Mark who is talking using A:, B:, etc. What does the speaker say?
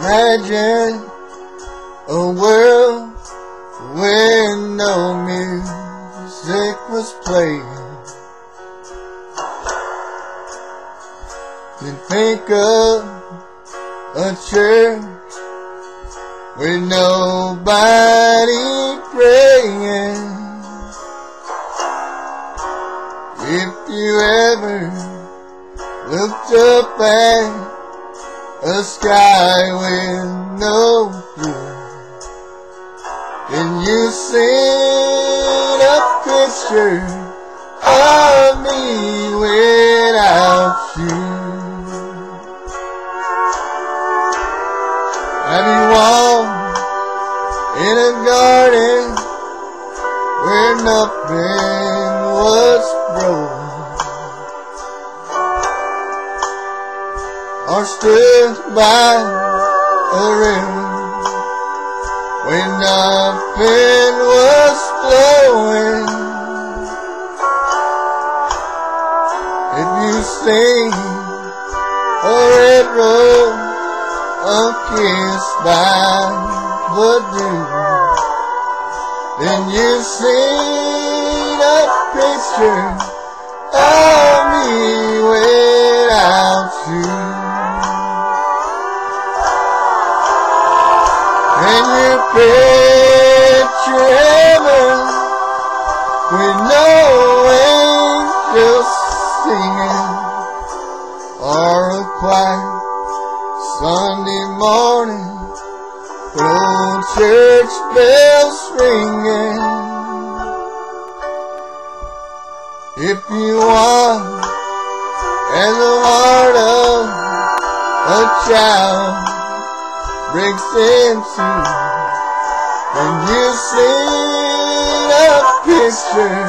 A: Imagine a world where no music was playing. Then think of a church with nobody praying. If you ever looked up at a sky with no blue, and you seen a picture Or stood by a river when nothing was flowing? If you seen a red rose a kiss by the dew. Then you seen a picture of me Picture heaven with no angels singing or a quiet Sunday morning, old church bells ringing. If you want, and the heart of a child breaks in two, and you see a picture